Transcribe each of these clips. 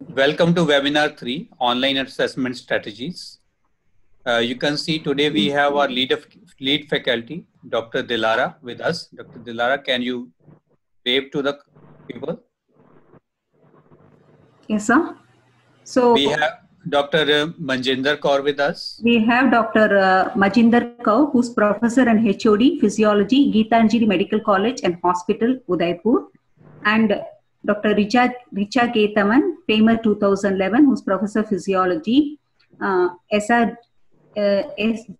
Welcome to webinar three, online assessment strategies. Uh, you can see today we have our lead, of, lead faculty, Dr. Dilara with us. Dr. Dilara, can you wave to the people? Yes, sir. So We have Dr. uh, Manjinder Kaur with us. we have Dr. Uh, Manjinder Kaur, who's professor and HOD Physiology, Geetanjali Medical College and Hospital, Udaipur, and Dr. Richa, Richa Ketaman, FAIMER 2011, who's professor of Physiology, uh, SR, uh, SGRDIMS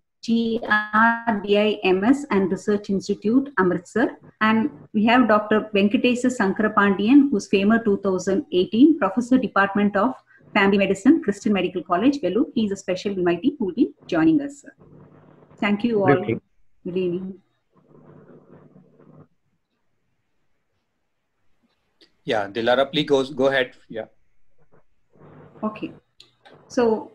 and Research Institute, Amritsar. And we have Dr. Venkatesa Sankarapandian, who's FAIMER 2018, professor Department of Family Medicine, Christian Medical College, Vellore. He is a special invitee who will be joining us. Thank you all. Good evening. Yeah, Dilara, please go, go ahead. Yeah. Okay. So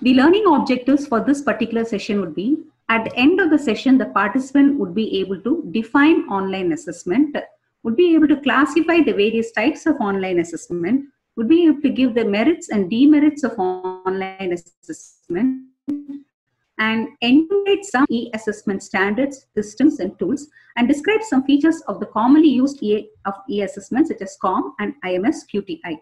the learning objectives for this particular session would be at the end of the session, the participant would be able to define online assessment, would be able to classify the various types of online assessment, would be able to give the merits and demerits of online assessment, and enumerate some e-assessment standards, systems, and tools, and describe some features of the commonly used e of e-assessment such as SCORM and IMS QTI.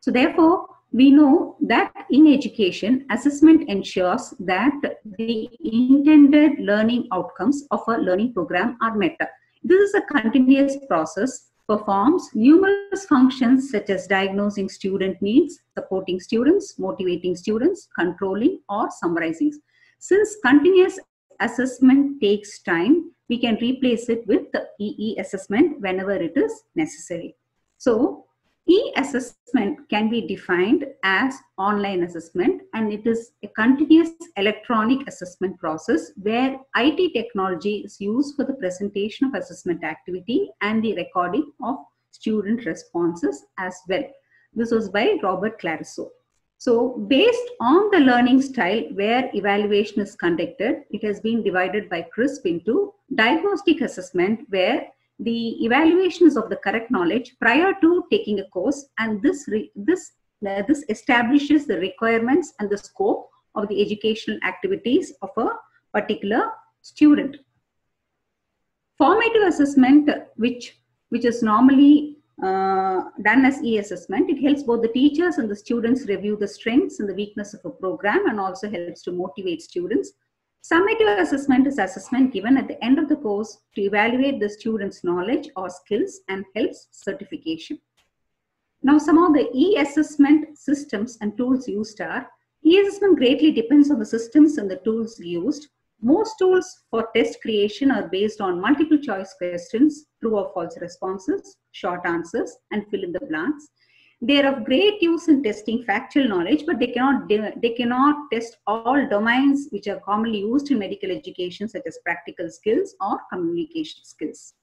So therefore, we know that in education, assessment ensures that the intended learning outcomes of a learning program are met. This is a continuous process, performs numerous functions such as diagnosing student needs, supporting students, motivating students, controlling or summarizing. Since continuous assessment takes time, we can replace it with the EE assessment whenever it is necessary. So E-assessment can be defined as online assessment and it is a continuous electronic assessment process where IT technology is used for the presentation of assessment activity and the recording of student responses as well. This was by Robert Clariso. So based on the learning style where evaluation is conducted, it has been divided by CRISP into diagnostic assessment where the evaluations of the correct knowledge prior to taking a course and this this uh, this establishes the requirements and the scope of the educational activities of a particular student. Formative assessment which which is normally uh, done as e-assessment it helps both the teachers and the students review the strengths and the weakness of a program and also helps to motivate students Summative assessment is assessment given at the end of the course to evaluate the student's knowledge or skills and helps certification. Now, some of the e-assessment systems and tools used are e-assessment greatly depends on the systems and the tools used. Most tools for test creation are based on multiple choice questions, true or false responses, short answers, and fill in the blanks they are of great use in testing factual knowledge but they cannot they cannot test all domains which are commonly used in medical education such as practical skills or communication skills.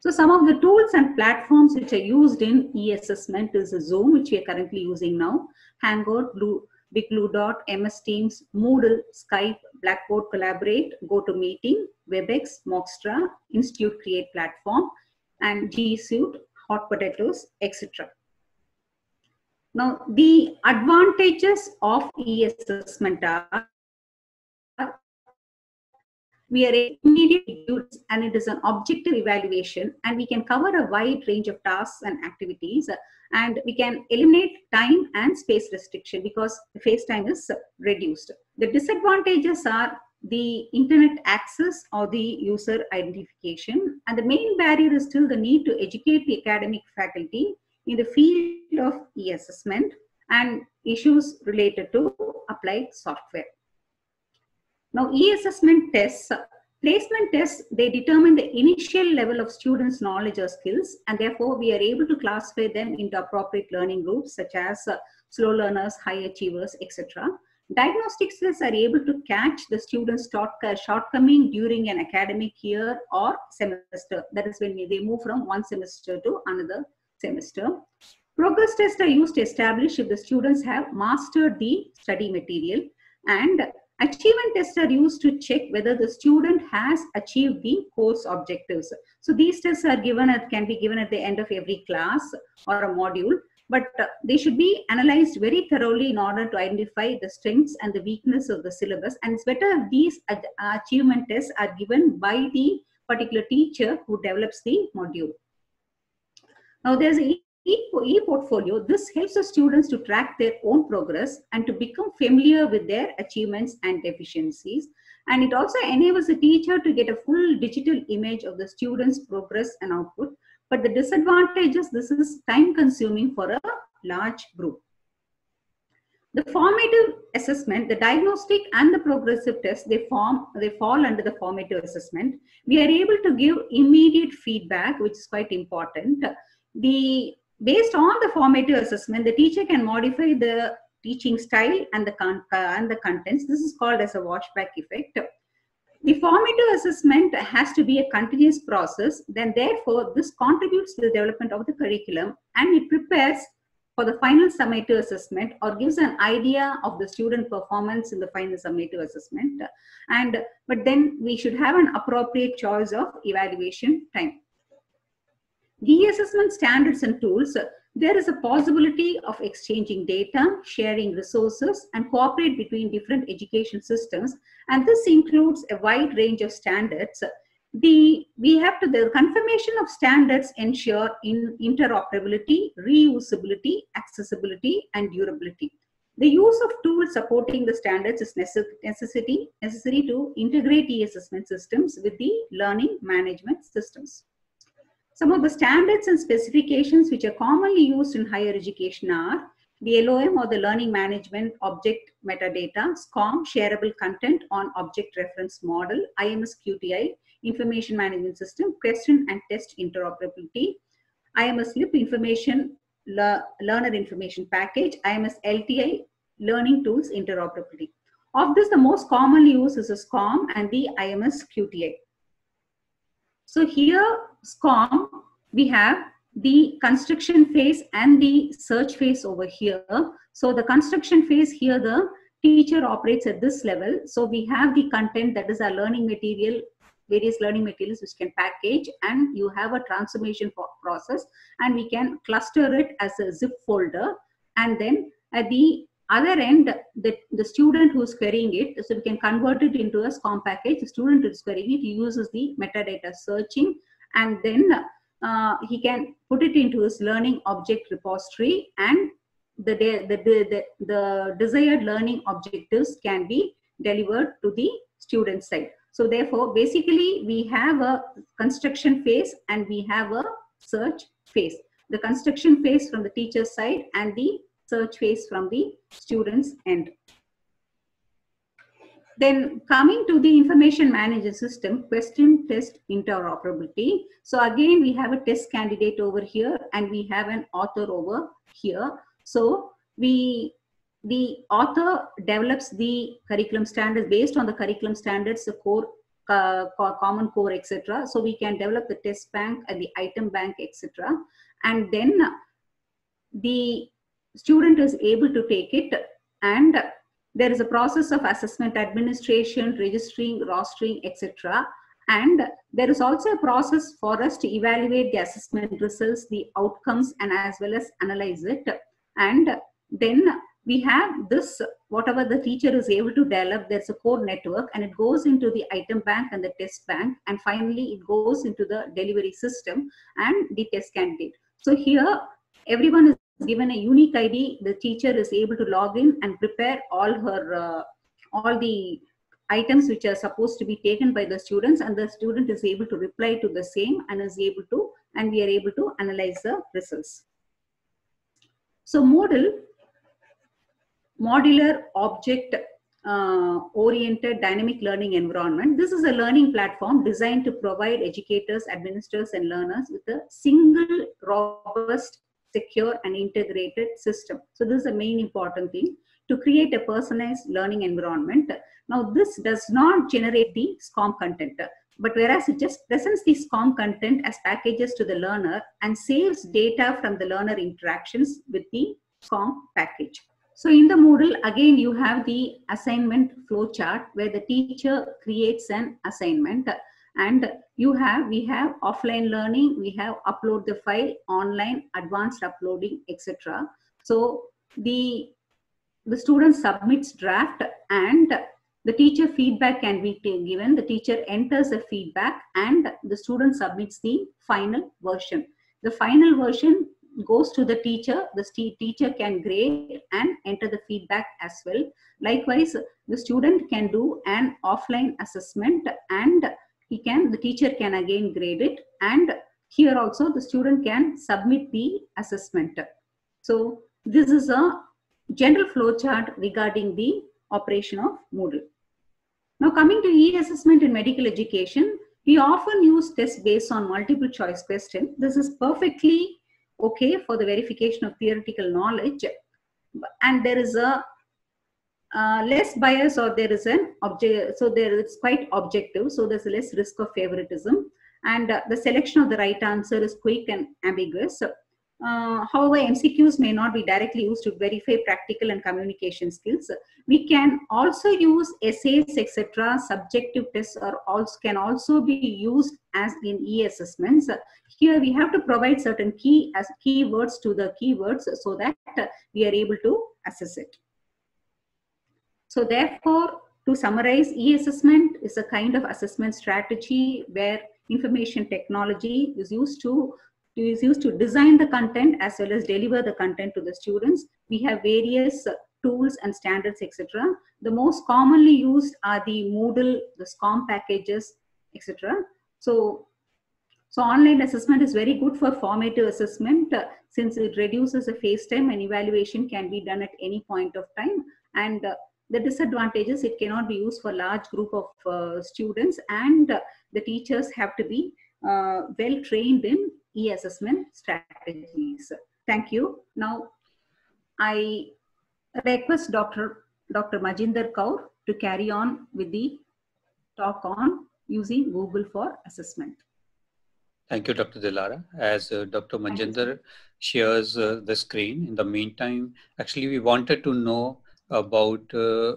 So some of the tools and platforms which are used in e-assessment is zoom which we are currently using now hangout blue big blue dot ms teams moodle skype blackboard collaborate gotomeeting webex Moxtra institute create platform and g suite hot potatoes, etc. Now, the advantages of e-assessment are we are immediate use and it is an objective evaluation and we can cover a wide range of tasks and activities and we can eliminate time and space restriction because the face time is reduced. The disadvantages are the internet access or the user identification. And the main barrier is still the need to educate the academic faculty in the field of e-assessment and issues related to applied software. Now, e-assessment tests, placement tests, they determine the initial level of students' knowledge or skills, and therefore we are able to classify them into appropriate learning groups such as uh, slow learners, high achievers, etc. Diagnostic skills are able to catch the student's uh, shortcoming during an academic year or semester. That is when they move from one semester to another semester. Progress tests are used to establish if the students have mastered the study material and Achievement tests are used to check whether the student has achieved the course objectives. So these tests are given at, can be given at the end of every class or a module, but uh, they should be analyzed very thoroughly in order to identify the strengths and the weakness of the syllabus. And it's better if these achievement tests are given by the particular teacher who develops the module. Now there's a e-portfolio, this helps the students to track their own progress and to become familiar with their achievements and deficiencies. And it also enables the teacher to get a full digital image of the students' progress and output. But the disadvantage is this is time consuming for a large group. The formative assessment, the diagnostic and the progressive test, they form, they fall under the formative assessment. We are able to give immediate feedback, which is quite important. The based on the formative assessment, the teacher can modify the teaching style and the, con uh, and the contents. This is called as a washback effect. The formative assessment has to be a continuous process. Then therefore, this contributes to the development of the curriculum and it prepares for the final summative assessment or gives an idea of the student performance in the final summative assessment. And, but then we should have an appropriate choice of evaluation time the assessment standards and tools, there is a possibility of exchanging data, sharing resources, and cooperate between different education systems. And this includes a wide range of standards. The, we have to, the confirmation of standards ensure in interoperability, reusability, accessibility, and durability. The use of tools supporting the standards is necessity, necessary to integrate e-assessment systems with the learning management systems. Some of the standards and specifications which are commonly used in higher education are the LOM or the Learning Management Object Metadata, SCORM, Shareable Content on Object Reference Model, IMS QTI, Information Management System, Question and Test Interoperability, IMS LIP Information Le Learner Information Package, IMS LTI Learning Tools Interoperability. Of this, the most commonly used is the SCORM and the IMS QTI. So here, SCORM, we have the construction phase and the search phase over here. So the construction phase here, the teacher operates at this level. So we have the content that is our learning material, various learning materials which can package and you have a transformation process and we can cluster it as a zip folder. And then at the other end, the, the student who's querying it, so we can convert it into a SCORM package. The student who's querying it, uses the metadata searching and then uh, he can put it into his learning object repository and the, the, the, the, the desired learning objectives can be delivered to the student side. So therefore, basically we have a construction phase and we have a search phase. The construction phase from the teacher side and the search phase from the student's end. Then coming to the information management system, question test interoperability. So again, we have a test candidate over here and we have an author over here. So we the author develops the curriculum standards based on the curriculum standards, the core, uh, common core, etc. So we can develop the test bank and the item bank, etc. And then the student is able to take it and there is a process of assessment administration, registering, rostering, etc. And there is also a process for us to evaluate the assessment results, the outcomes, and as well as analyze it. And then we have this, whatever the teacher is able to develop, there's a core network and it goes into the item bank and the test bank. And finally, it goes into the delivery system and the test candidate. So here, everyone is given a unique ID, the teacher is able to log in and prepare all her, uh, all the items which are supposed to be taken by the students and the student is able to reply to the same and is able to, and we are able to analyze the results. So Moodle, modular object uh, oriented dynamic learning environment. This is a learning platform designed to provide educators, administrators, and learners with a single, robust, secure and integrated system. So this is the main important thing to create a personalized learning environment. Now this does not generate the SCORM content, but whereas it just presents the SCORM content as packages to the learner and saves data from the learner interactions with the SCORM package. So in the Moodle, again, you have the assignment flow chart where the teacher creates an assignment and you have, we have offline learning, we have upload the file, online, advanced uploading, etc. So the, the student submits draft and the teacher feedback can be given. The teacher enters the feedback and the student submits the final version. The final version goes to the teacher. The teacher can grade and enter the feedback as well. Likewise, the student can do an offline assessment and he can, the teacher can again grade it. And here also the student can submit the assessment. So this is a general flow chart regarding the operation of Moodle. Now coming to e-assessment in medical education, we often use tests based on multiple choice question. This is perfectly okay for the verification of theoretical knowledge. And there is a uh, less bias or there is an object, so there is quite objective. So there's less risk of favoritism. And uh, the selection of the right answer is quick and ambiguous. Uh, however, MCQs may not be directly used to verify practical and communication skills. We can also use essays, etc. Subjective tests are also can also be used as in e-assessments. Here we have to provide certain key as keywords to the keywords so that we are able to assess it. So therefore, to summarize, e-assessment is a kind of assessment strategy where information technology is used to is used to design the content as well as deliver the content to the students. We have various tools and standards, etc. The most commonly used are the Moodle, the SCORM packages, etc. So, so online assessment is very good for formative assessment uh, since it reduces the face time and evaluation can be done at any point of time. And uh, the disadvantages, it cannot be used for large group of uh, students and uh, the teachers have to be uh, well trained in e-assessment strategies. Thank you. Now, I request Dr. Dr. Manjinder Kaur to carry on with the talk on using Google for assessment. Thank you, Dr. Dilara. As uh, Dr. Manjinder shares uh, the screen, in the meantime, actually we wanted to know about uh,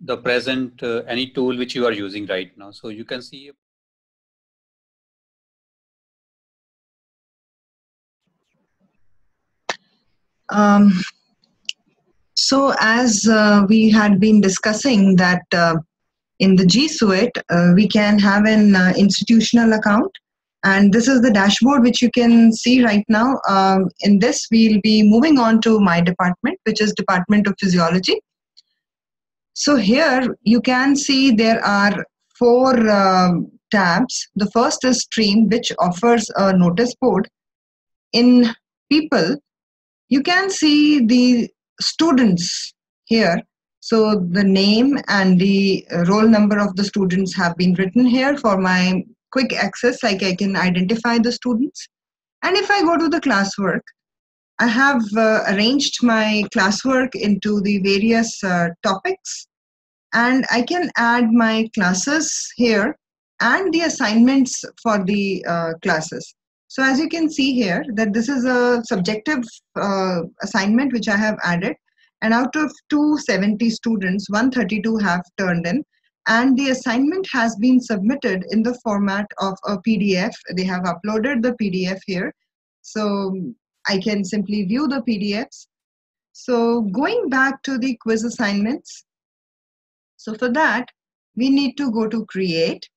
the present, uh, any tool which you are using right now. So you can see Um, so as uh, we had been discussing that uh, in the G Suite, uh, we can have an uh, institutional account. And this is the dashboard which you can see right now. Um, in this, we'll be moving on to my department, which is Department of Physiology. So here you can see there are four um, tabs. The first is Stream, which offers a notice board. In People, you can see the students here. So the name and the roll number of the students have been written here for my quick access, like I can identify the students. And if I go to the classwork, I have uh, arranged my classwork into the various uh, topics and I can add my classes here and the assignments for the uh, classes. So as you can see here that this is a subjective uh, assignment which I have added and out of 270 students 132 have turned in and the assignment has been submitted in the format of a PDF. They have uploaded the PDF here. So I can simply view the PDFs. So going back to the quiz assignments. So for that, we need to go to create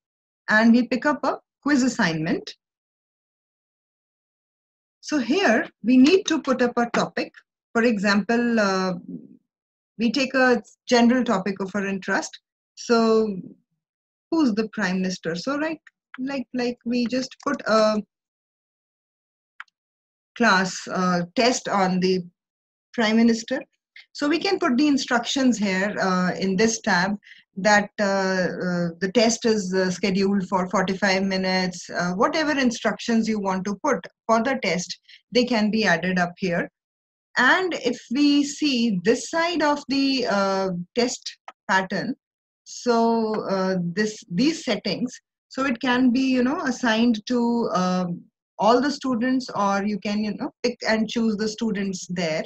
and we pick up a quiz assignment. So here we need to put up a topic. For example, uh, we take a general topic of our interest. So who's the prime minister? So right, like like we just put a class uh, test on the prime minister. So we can put the instructions here uh, in this tab that uh, uh, the test is uh, scheduled for 45 minutes, whatever instructions you want to put for the test, they can be added up here. And if we see this side of the test pattern, so uh, this these settings so it can be you know assigned to um, all the students or you can you know pick and choose the students there.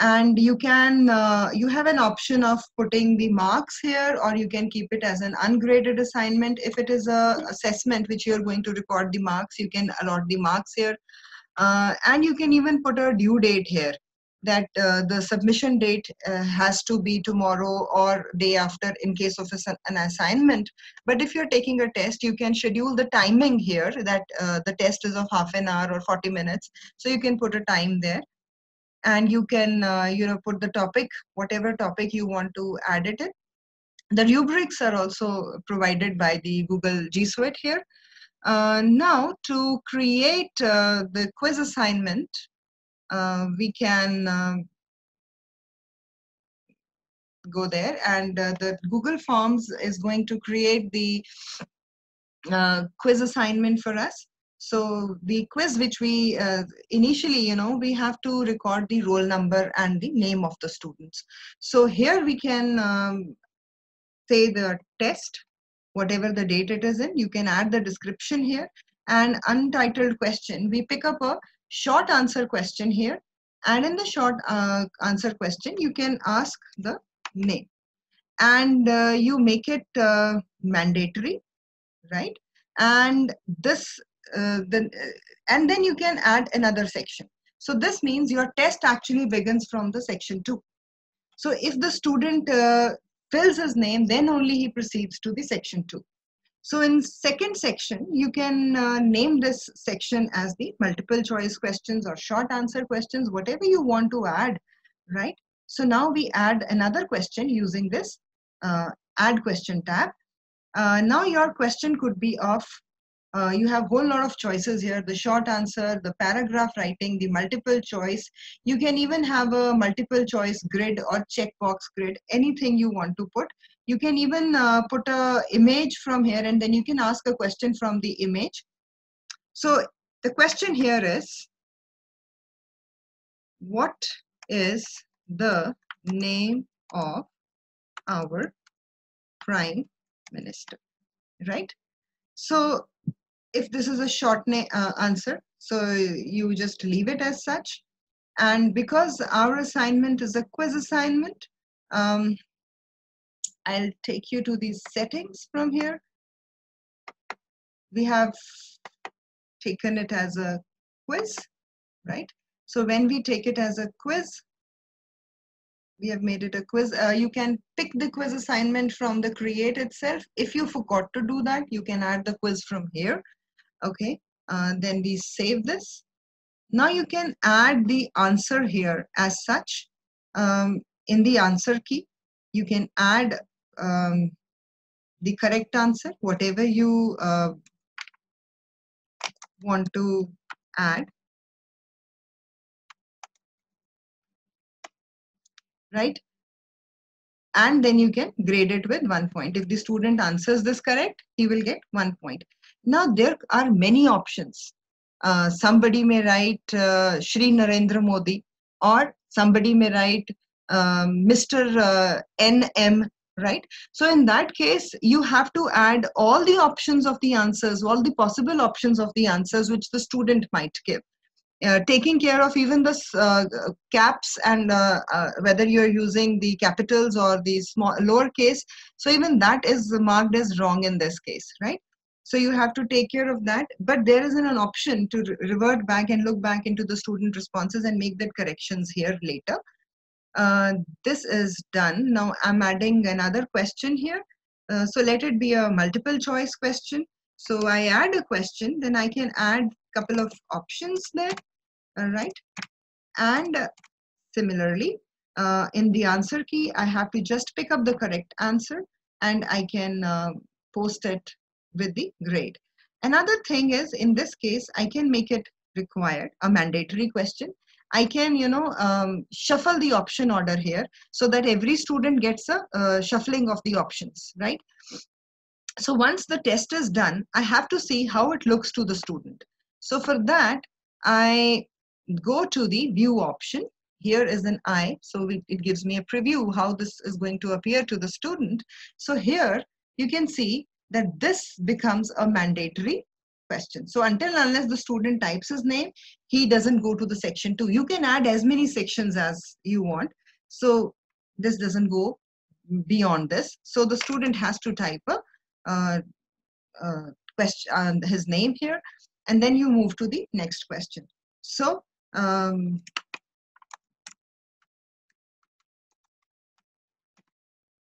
And you can uh, you have an option of putting the marks here or you can keep it as an ungraded assignment. If it is a assessment which you're going to record the marks you can allot the marks here. Uh, and you can even put a due date here that uh, the submission date uh, has to be tomorrow or day after in case of a, an assignment. But if you're taking a test you can schedule the timing here that uh, the test is of half an hour or 40 minutes. So you can put a time there. And you can uh, you know put the topic whatever topic you want to add it in. The rubrics are also provided by the google g suite here. Uh, now to create uh, the quiz assignment uh, we can um, go there and uh, the google forms is going to create the uh, quiz assignment for us so the quiz which we uh, initially, you know, we have to record the roll number and the name of the students. So here we can um, say the test, whatever the date it is in, you can add the description here and untitled question. We pick up a short answer question here. And in the short uh, answer question, you can ask the name. And uh, you make it uh, mandatory, right? And this uh, then uh, and then you can add another section. So this means your test actually begins from the section 2 so if the student uh, fills his name then only he proceeds to the section 2 so in second section you can uh, name this section as the multiple choice questions or short answer questions whatever you want to add right? So now we add another question using this uh, add question tab. Uh, now your question could be of uh, you have whole lot of choices here the short answer the paragraph writing the multiple choice. You can even have a multiple choice grid or checkbox grid anything you want to put you can even uh, put a image from here and then you can ask a question from the image so the question here is what is the name of our prime minister right so if this is a short uh, answer, so you just leave it as such. And because our assignment is a quiz assignment, um, I'll take you to these settings from here. We have taken it as a quiz, right? So when we take it as a quiz, we have made it a quiz. Uh, you can pick the quiz assignment from the create itself. If you forgot to do that, you can add the quiz from here okay uh, then we save this now you can add the answer here as such um, in the answer key you can add um, the correct answer whatever you uh, want to add right and then you can grade it with one point if the student answers this correct he will get one point now, there are many options. Uh, somebody may write uh, Shri Narendra Modi, or somebody may write Mr. Uh, NM, right? So, in that case, you have to add all the options of the answers, all the possible options of the answers which the student might give. Uh, taking care of even the uh, caps and uh, uh, whether you're using the capitals or the small lowercase so even that is marked as wrong in this case right so you have to take care of that. But there isn't an option to re revert back and look back into the student responses and make that corrections here later. Uh, this is done. Now I'm adding another question here. Uh, so let it be a multiple choice question. So I add a question, then I can add a couple of options there, all right? And similarly, uh, in the answer key, I have to just pick up the correct answer and I can uh, post it with the grade. Another thing is in this case, I can make it required, a mandatory question. I can, you know, um, shuffle the option order here so that every student gets a uh, shuffling of the options, right? So once the test is done, I have to see how it looks to the student. So for that, I go to the view option. Here is an eye, so it, it gives me a preview how this is going to appear to the student. So here you can see that this becomes a mandatory question. So until unless the student types his name, he doesn't go to the section two. You can add as many sections as you want. So this doesn't go beyond this. So the student has to type a uh, question, uh, his name here, and then you move to the next question. So um,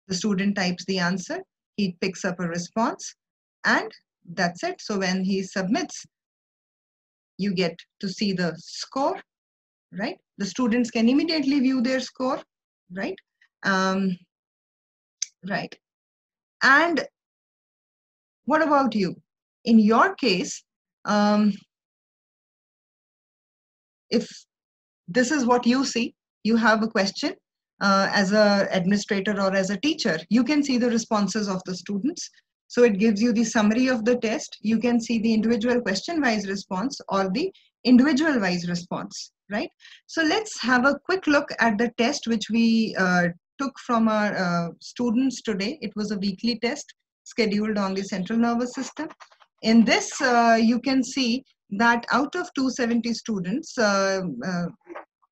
the student types the answer, he picks up a response, and that's it. So when he submits, you get to see the score, right? The students can immediately view their score, right? Um, right. And what about you? In your case, um, if this is what you see, you have a question uh, as a administrator or as a teacher, you can see the responses of the students. So it gives you the summary of the test. You can see the individual question-wise response or the individual-wise response, right? So let's have a quick look at the test which we uh, took from our uh, students today. It was a weekly test scheduled on the central nervous system. In this, uh, you can see that out of 270 students, uh, uh,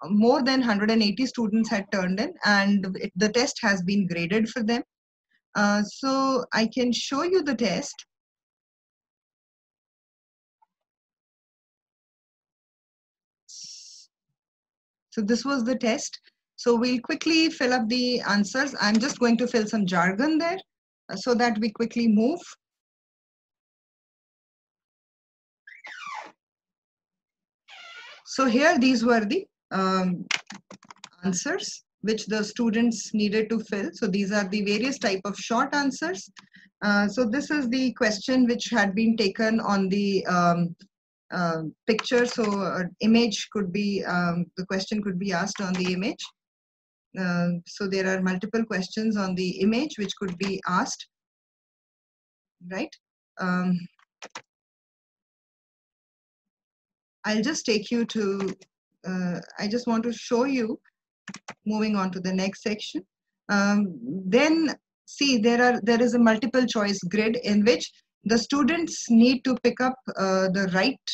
more than 180 students had turned in and the test has been graded for them. Uh, so I can show you the test. So this was the test. So we'll quickly fill up the answers. I'm just going to fill some jargon there uh, so that we quickly move. So here these were the um, answers which the students needed to fill. So these are the various type of short answers. Uh, so this is the question which had been taken on the um, uh, picture. So uh, image could be, um, the question could be asked on the image. Uh, so there are multiple questions on the image which could be asked, right? Um, I'll just take you to uh, I just want to show you, moving on to the next section. Um, then see there are there is a multiple choice grid in which the students need to pick up uh, the right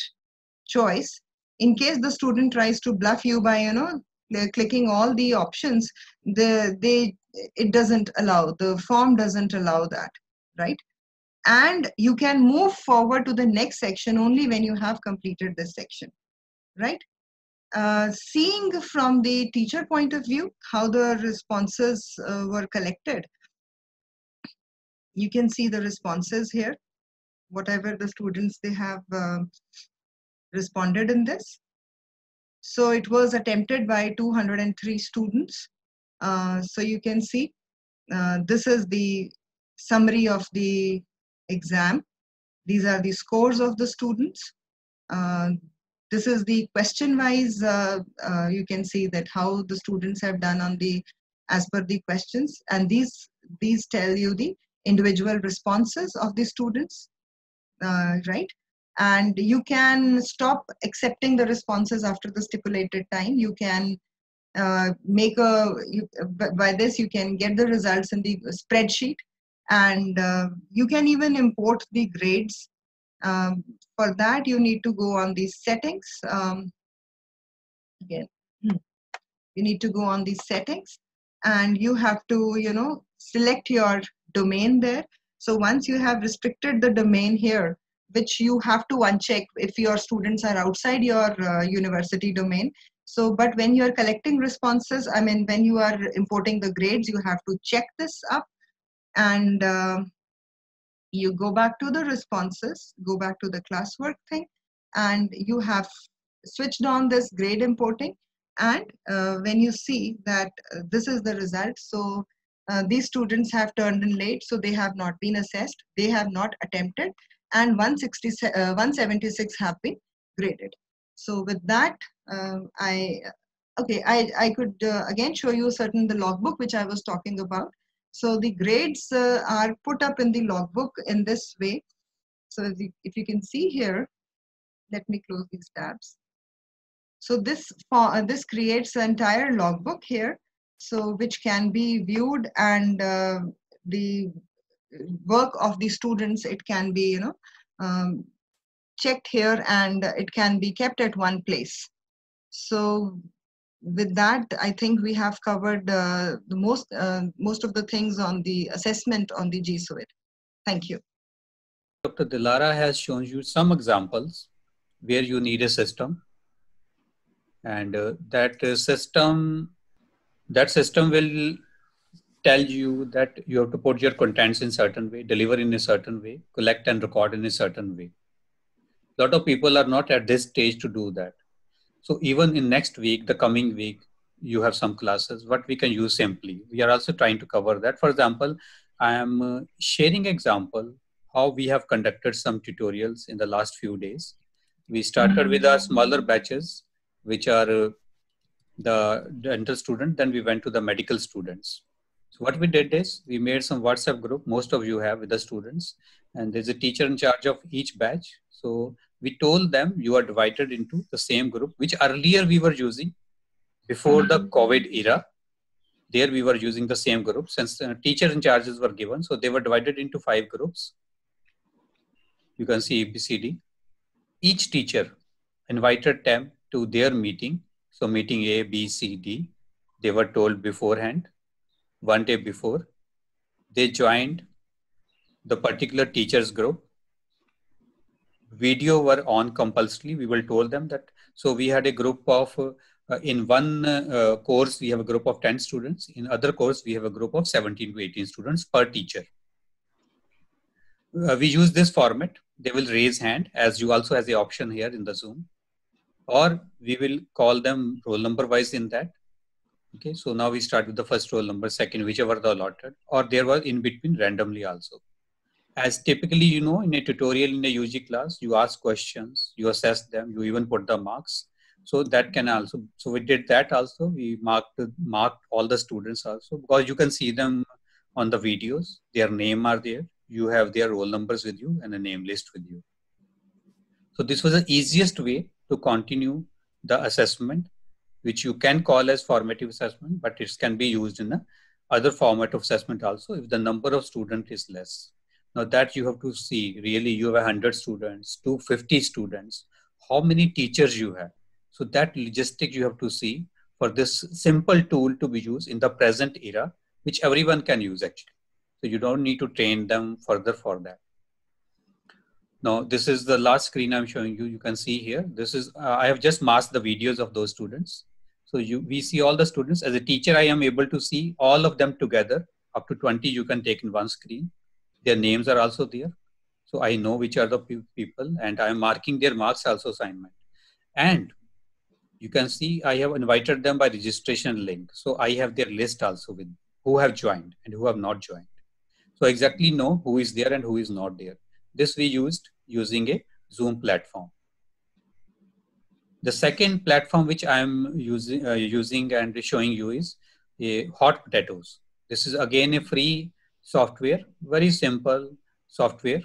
choice. In case the student tries to bluff you by you know clicking all the options the they it doesn't allow the form doesn't allow that right? And you can move forward to the next section only when you have completed this section right uh, seeing from the teacher point of view how the responses uh, were collected, you can see the responses here, whatever the students they have uh, responded in this. So it was attempted by 203 students. Uh, so you can see uh, this is the summary of the exam. These are the scores of the students. This is the question wise, uh, uh, you can see that how the students have done on the, as per the questions. And these, these tell you the individual responses of the students, uh, right? And you can stop accepting the responses after the stipulated time. You can uh, make a, you, by this you can get the results in the spreadsheet and uh, you can even import the grades um, for that, you need to go on these settings. Um, again, hmm. you need to go on these settings and you have to, you know, select your domain there. So once you have restricted the domain here, which you have to uncheck if your students are outside your uh, university domain. So, but when you are collecting responses, I mean, when you are importing the grades, you have to check this up and uh, you go back to the responses, go back to the classwork thing, and you have switched on this grade importing. And uh, when you see that uh, this is the result, so uh, these students have turned in late, so they have not been assessed, they have not attempted, and 160, uh, 176 have been graded. So with that, um, I okay, I, I could uh, again show you certain the logbook which I was talking about. So the grades uh, are put up in the logbook in this way. So if you, can see here, let me close these tabs. So this, uh, this creates the entire logbook here, so which can be viewed and uh, the work of the students, it can be, you know, um, checked here and it can be kept at one place. So with that, I think we have covered uh, the most uh, most of the things on the assessment on the G Suite. Thank you. Dr. Dilara has shown you some examples where you need a system, and uh, that uh, system that system will tell you that you have to put your contents in certain way, deliver in a certain way, collect and record in a certain way. A lot of people are not at this stage to do that. So even in next week, the coming week, you have some classes, what we can use simply. We are also trying to cover that. For example, I am uh, sharing example how we have conducted some tutorials in the last few days. We started with our smaller batches, which are uh, the dental student, then we went to the medical students. So what we did is we made some WhatsApp group, most of you have with the students, and there's a teacher in charge of each batch. So we told them you are divided into the same group, which earlier we were using before the. COVID era. There we were using the same group since uh, teacher in charges were given. So they were divided into five groups. You can see ABCD. Each teacher invited them to their meeting. So meeting A, B, C, D. They were told beforehand, one day before. They joined the particular teacher's group video were on compulsorily. We will told them that. So we had a group of, uh, in one uh, course, we have a group of 10 students. In other course, we have a group of 17 to 18 students per teacher. Uh, we use this format. They will raise hand as you also has the option here in the Zoom. Or we will call them roll number wise in that. Okay, so now we start with the first roll number, second, whichever the allotted, or there was in between randomly also as typically you know in a tutorial in a UG class you ask questions you assess them you even put the marks. So that can also so we did that also. We marked marked all the students also because you can see them on the videos. Their name are there. You have their roll numbers with you and a name list with you. So this was the easiest way to continue the assessment which you can call as formative assessment but it can be used in a other format of assessment also if the number of student is less now that you have to see really you have 100 students, 250 students, how many teachers you have. So that logistic you have to see for this simple tool to be used in the present era, which everyone can use actually. So you don't need to train them further for that. Now this is the last screen I'm showing you. You can see here. This is uh, I have just masked the videos of those students. So you we see all the students as a teacher. I am able to see all of them together. Up to 20 you can take in one screen their names are also there. So I know which are the people and I am marking their marks also assignment. And you can see I have invited them by registration link. So I have their list also with who have joined and who have not joined. So exactly know who is there and who is not there. This we used using a Zoom platform. The second platform which I am using, uh, using and showing you is a Hot Potatoes. This is again a free software, very simple software.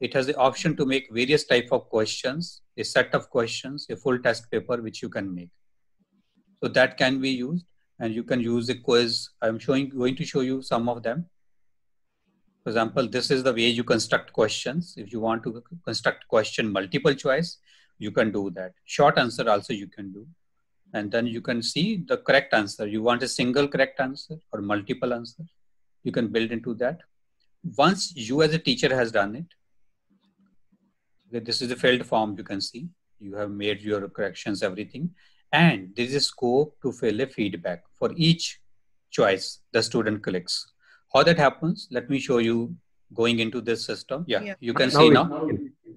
It has the option to make various type of questions, a set of questions, a full test paper which you can make. So that can be used and you can use the quiz. I'm showing, going to show you some of them. For example, this is the way you construct questions. If you want to construct question multiple choice, you can do that. Short answer also you can do. And then you can see the correct answer. You want a single correct answer or multiple answer you can build into that. Once you as a teacher has done it, okay, this is the filled form you can see. You have made your corrections, everything. And there is a scope to fill a feedback for each choice the student clicks. How that happens, let me show you going into this system. Yeah, yeah. you can now see we, now.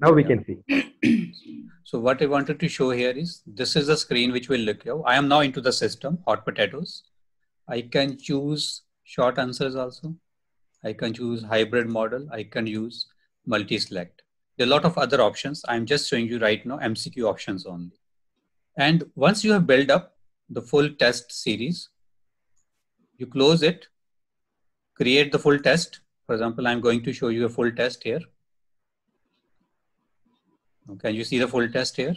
Now we can see. so what I wanted to show here is, this is the screen which will look you. I am now into the system, hot potatoes. I can choose short answers also. I can choose hybrid model. I can use multi-select. There are a lot of other options. I'm just showing you right now MCQ options only. And once you have built up the full test series, you close it, create the full test. For example, I'm going to show you a full test here. Can you see the full test here?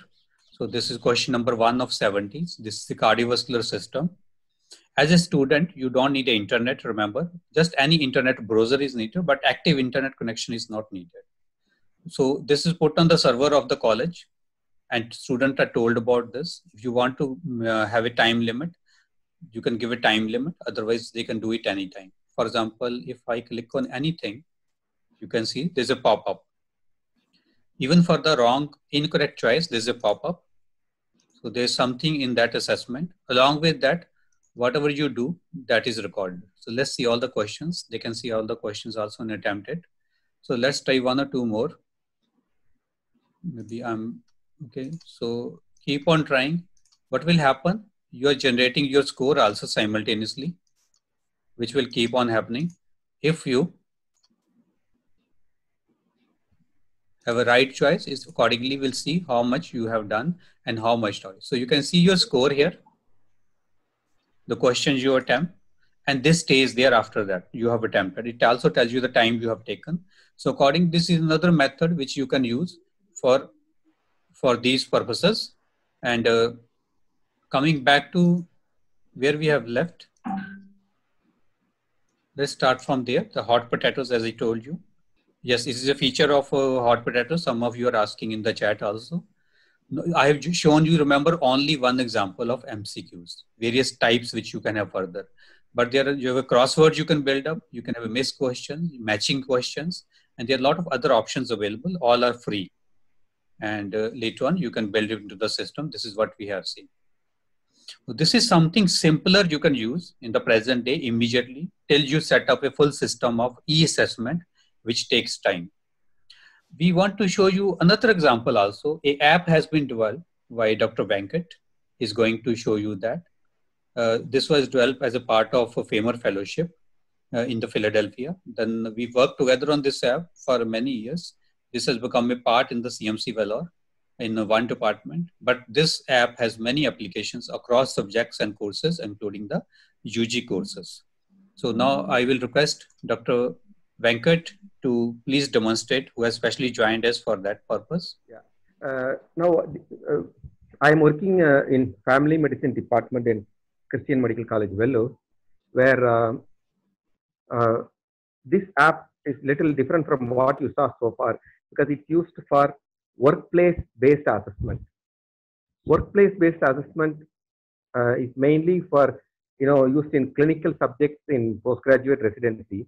So this is question number one of 70. This is the cardiovascular system as a student you don't need an internet remember just any internet browser is needed but active internet connection is not needed So this is put on the server of the college and students are told about this. If you want to uh, have a time limit, you can give a time limit. Otherwise, they can do it anytime. For example, if I click on anything, you can see there's a pop-up. Even for the wrong, incorrect choice, there's a pop-up. So there's something in that assessment. Along with that, whatever you do, that is recorded. So let's see all the questions. They can see all the questions also in attempted. So let's try one or two more. Maybe I'm okay. So keep on trying. What will happen? You are generating your score also simultaneously, which will keep on happening. If you have a right choice is accordingly we'll see how much you have done and how much choice. So you can see your score here, the questions you attempt, and this stays there after that you have attempted. It also tells you the time you have taken. So according, this is another method which you can use for, for these purposes. And uh, coming back to where we have left, let's start from there, the hot potatoes as I told you. Yes, this is a feature of uh, hot potatoes. Some of you are asking in the chat also. I have shown you, remember, only one example of MCQs, various types which you can have further. But there are, you have a crossword you can build up. You can have a miss question, matching questions, and there are a lot of other options available. All are free. And uh, later on, you can build it into the system. This is what we have seen. So this is something simpler you can use in the present day immediately till you set up a full system of e-assessment which takes time. We want to show you another example also. A app has been developed by Dr. Venkat. He's going to show you that. Uh, this was developed as a part of a FAIMER fellowship uh, in the Philadelphia. Then we worked together on this app for many years. This has become a part in the CMC Vellore in one department. But this app has many applications across subjects and courses, including the UG courses. So now I will request Dr. Venkat to please demonstrate who has specially joined us for that purpose. Yeah. Uh, now, uh, I'm working uh, in family medicine department in Christian Medical College, Vellore, where uh, uh, this app is little different from what you saw so far because it's used for workplace-based assessment. Workplace-based assessment uh, is mainly for you know used in clinical subjects in postgraduate residency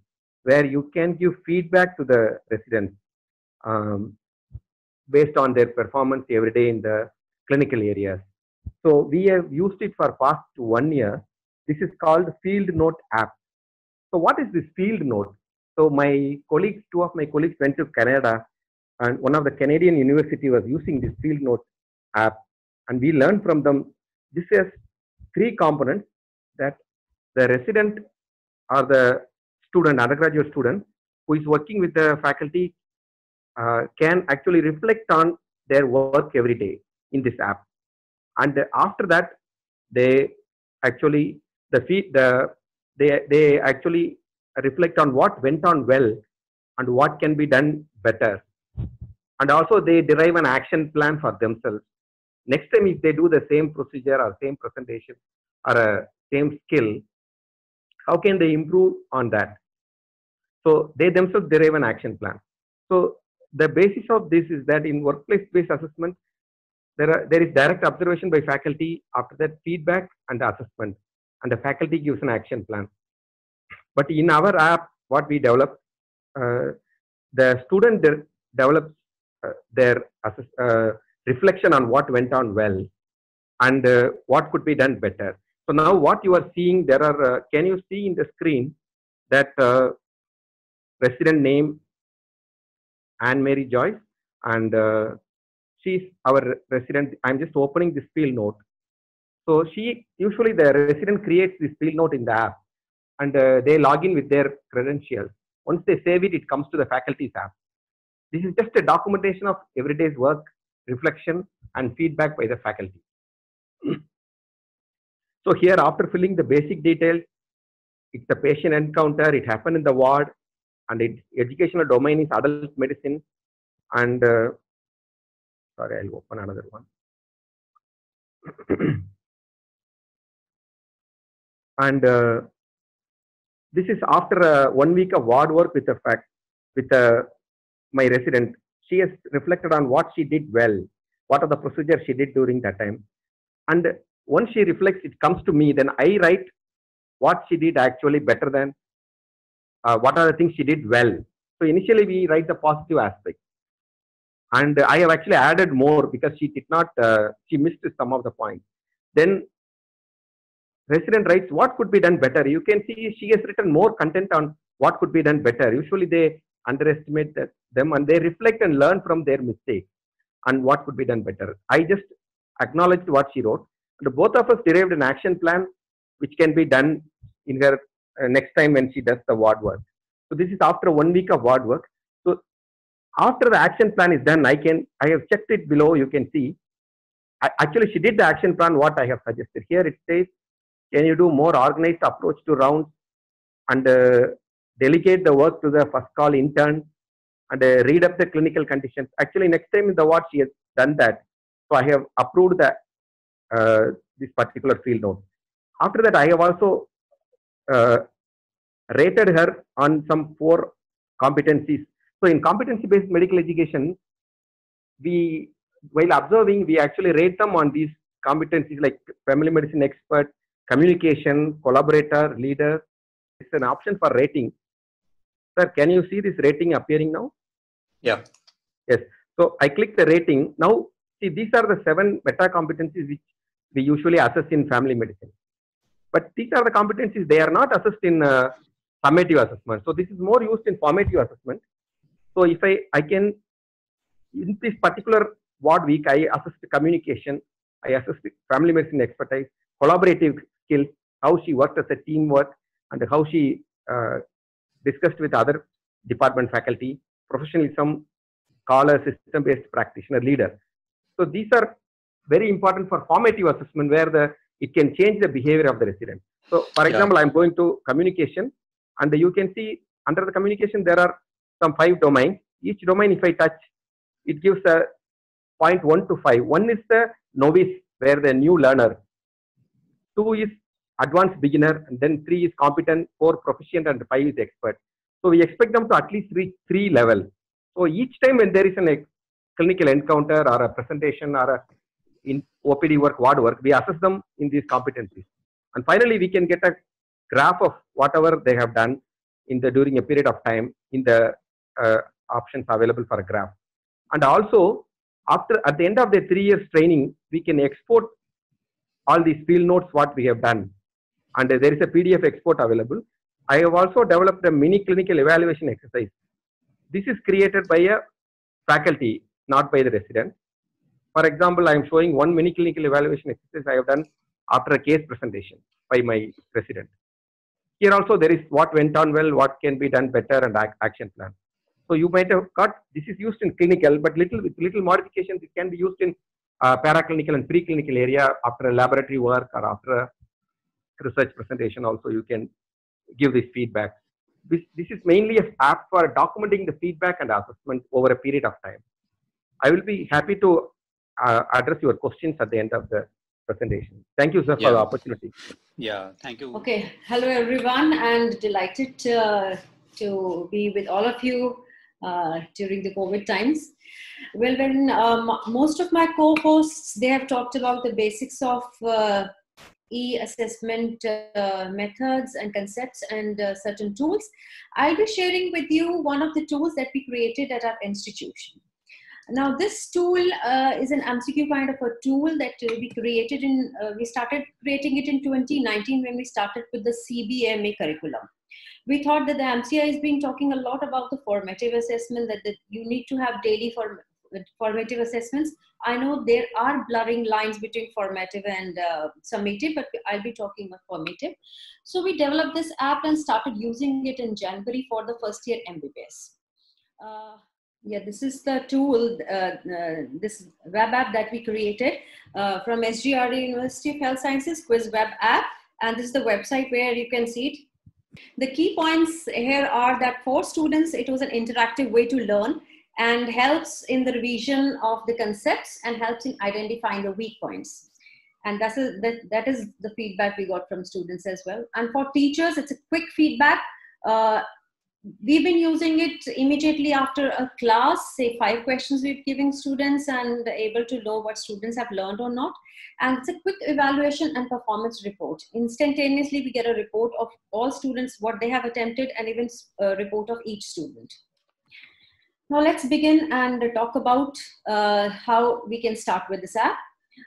where you can give feedback to the residents um, based on their performance every day in the clinical areas. So we have used it for past one year. This is called Field Note app. So what is this Field Note? So my colleagues, two of my colleagues went to Canada and one of the Canadian university was using this Field Note app and we learned from them. This has three components that the resident or the student, undergraduate student who is working with the faculty uh, can actually reflect on their work every day in this app. And after that, they actually the feed the they they actually reflect on what went on well and what can be done better. And also they derive an action plan for themselves. Next time, if they do the same procedure or same presentation or a same skill, how can they improve on that? So they themselves derive an action plan. So the basis of this is that in workplace-based assessment, there, are, there is direct observation by faculty, after that feedback and assessment, and the faculty gives an action plan. But in our app, what we develop, uh, the student de develops uh, their uh, reflection on what went on well and uh, what could be done better. So now what you are seeing, there are, uh, can you see in the screen that uh, resident name Anne Mary Joyce and uh, she's our resident. I'm just opening this field note. So she usually the resident creates this field note in the app and uh, they log in with their credentials. Once they save it, it comes to the faculty's app. This is just a documentation of everyday's work, reflection, and feedback by the faculty. so here, after filling the basic details, it's a patient encounter, it happened in the ward, and its educational domain is adult medicine. And uh, sorry i'll open another one. And uh, this is after uh, one week of ward work with a fact with uh, my resident. She has reflected on what she did well, what are the procedures she did during that time. And once she reflects, it comes to me, then I write what she did actually better than uh, what are the things she did well. So initially we write the positive aspect. And I have actually added more because she did not, uh, she missed some of the points. Then resident writes what could be done better. You can see she has written more content on what could be done better. Usually they underestimate them and they reflect and learn from their mistakes and what could be done better. I just acknowledged what she wrote. And both of us derived an action plan which can be done in her next time when she does the ward work. So this is after one week of ward work. So after the action plan is done, I can I have checked it below. You can see. I, actually, she did the action plan. What I have suggested here it says, can you do more organized approach to rounds and uh, delegate the work to the first call intern and uh, read up the clinical conditions. Actually, next time in the ward she has done that. So I have approved that uh, this particular field note. After that, I have also uh, rated her on some four competencies. So in competency-based medical education, we while observing, we actually rate them on these competencies like family medicine expert, communication, collaborator, leader. It's an option for rating. Sir, can you see this rating appearing now? Yeah. Yes. So I click the rating. Now, see, these are the seven meta competencies which we usually assess in family medicine. But these are the competencies, they are not assessed in uh, summative assessment. So this is more used in formative assessment. So if I, I can, in this particular ward week, I assessed communication, I assessed family medicine expertise, collaborative skills, how she worked as a teamwork, and how she uh, discussed with other department faculty, professionalism, a system-based practitioner leader. So these are very important for formative assessment where the it can change the behavior of the resident. So for example, yeah. I'm going to communication and you can see under the communication there are some five domains. Each domain if I touch, it gives a point one to five. One is the novice where the new learner. Two is advanced beginner and then three is competent, four proficient and five is expert. So we expect them to at least reach three level. So each time when there is a clinical encounter or a presentation or a in OPD work, ward work, we assess them in these competencies. And finally, we can get a graph of whatever they have done in the during a period of time in the uh, options available for a graph. And also, after at the end of the three years training, we can export all these field notes what we have done. And uh, there is a PDF export available. I have also developed a mini clinical evaluation exercise. This is created by a faculty, not by the resident. For example, I am showing one mini clinical evaluation exercise I have done after a case presentation by my president. Here also there is what went on well, what can be done better and action plan. So you might have got, this is used in clinical, but little with little modifications, it can be used in uh, paraclinical and preclinical area after a laboratory work or after a research presentation also you can give this feedback. This, this is mainly a app for documenting the feedback and assessment over a period of time. I will be happy to uh, address your questions at the end of the presentation. Thank you, sir, yeah. for the opportunity. Yeah, thank you. Okay, hello everyone, and delighted to, to be with all of you uh, during the COVID times. Well, when um, most of my co-hosts, they have talked about the basics of uh, e-assessment uh, methods and concepts and uh, certain tools. I'll be sharing with you one of the tools that we created at our institution. Now, this tool uh, is an MCQ kind of a tool that uh, we created in, uh, we started creating it in 2019 when we started with the CBME curriculum. We thought that the MCI has been talking a lot about the formative assessment, that, that you need to have daily form, formative assessments. I know there are blurring lines between formative and uh, summative, but I'll be talking about formative. So we developed this app and started using it in January for the first year MBBS. Yeah, this is the tool, uh, uh, this web app that we created uh, from SGRD University of Health Sciences Quiz Web app. And this is the website where you can see it. The key points here are that for students, it was an interactive way to learn and helps in the revision of the concepts and helps in identifying the weak points. And that's a, that, that is the feedback we got from students as well. And for teachers, it's a quick feedback. Uh, we've been using it immediately after a class, say five questions we're giving students and able to know what students have learned or not. And it's a quick evaluation and performance report. Instantaneously, we get a report of all students, what they have attempted, and even a report of each student. Now let's begin and talk about uh, how we can start with this app.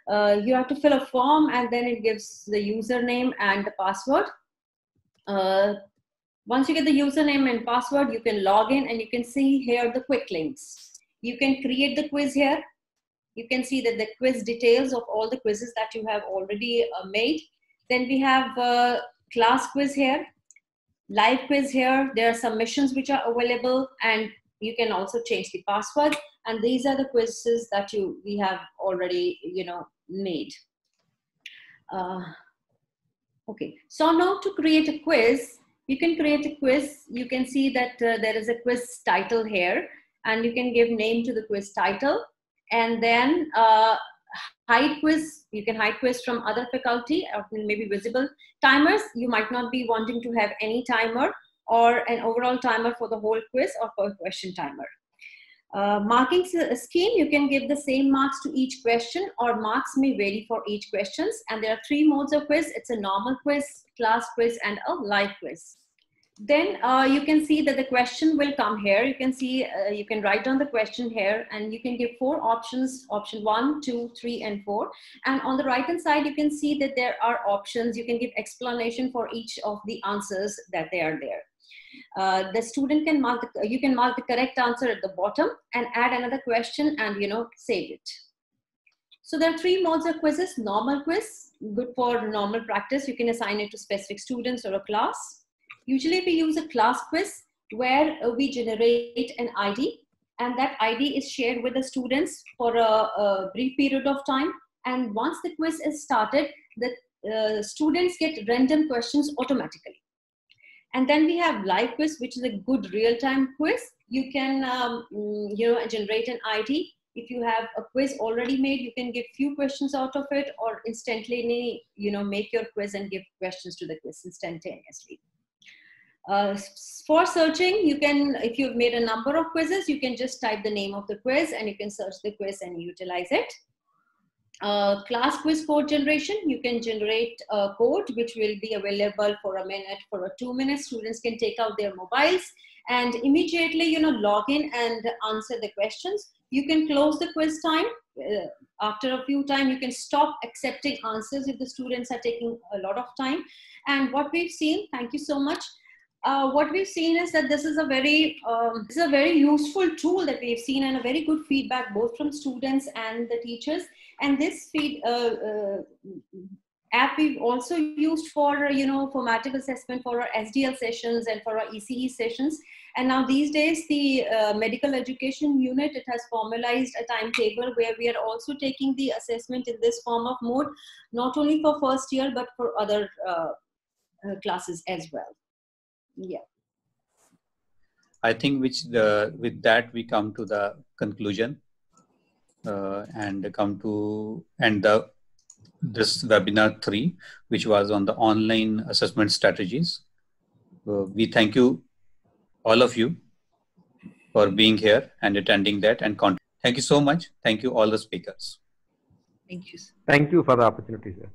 Uh, you have to fill a form and then it gives the username and the password. Uh, once you get the username and password, you can log in and you can see here the quick links. You can create the quiz here. You can see that the quiz details of all the quizzes that you have already uh, made. Then we have uh, class quiz here, live quiz here. There are submissions which are available and you can also change the password. And these are the quizzes that you we have already, you know, made. Uh, okay, so now to create a quiz, you can create a quiz. You can see that uh, there is a quiz title here and you can give name to the quiz title and then uh, hide quiz. You can hide quiz from other faculty or maybe visible timers. You might not be wanting to have any timer or an overall timer for the whole quiz or for a question timer. Uh, marking scheme, you can give the same marks to each question or marks may vary for each questions. And there are three modes of quiz. It's a normal quiz, class quiz, and a live quiz. Then uh, you can see that the question will come here. You can see, uh, you can write down the question here and you can give four options, option one, two, three, and four. And on the right hand side, you can see that there are options. You can give explanation for each of the answers that they are there. Uh, the student can mark the, you can mark the correct answer at the bottom and add another question and you know save it. So there are three modes of quizzes. Normal quiz good for normal practice. You can assign it to specific students or a class. Usually we use a class quiz where uh, we generate an id and that id is shared with the students for a, a brief period of time. And once the quiz is started the uh, students get random questions automatically and then we have live quiz, which is a good real-time quiz. You can, um, mm, you know, generate an ID. If you have a quiz already made, you can give few questions out of it or instantly, you know, make your quiz and give questions to the quiz instantaneously. Uh, for searching, you can, if you've made a number of quizzes, you can just type the name of the quiz and you can search the quiz and utilize it uh, class quiz code generation, you can generate a code which will be available for a minute, for a two minutes. Students can take out their mobiles and immediately, you know, log in and answer the questions. You can close the quiz time. Uh, after a few time, you can stop accepting answers if the students are taking a lot of time. And what we've seen, thank you so much, uh, what we've seen is that this is a very um, this is a very useful tool that we've seen and a very good feedback both from students and the teachers and this feed uh, uh, app we've also used for you know formative assessment for our sdl sessions and for our ece sessions. And now these days the uh, medical education unit it has formalized a timetable where we are also taking the assessment in this form of mode not only for first year but for other uh, uh, classes as well. Yeah. I think which the with that we come to the conclusion uh, and come to end the this webinar three, which was on the online assessment strategies. Uh, we thank you, all of you, for being here and attending that and thank you so much. Thank you all the speakers. Thank you. Thank you for the opportunity, sir.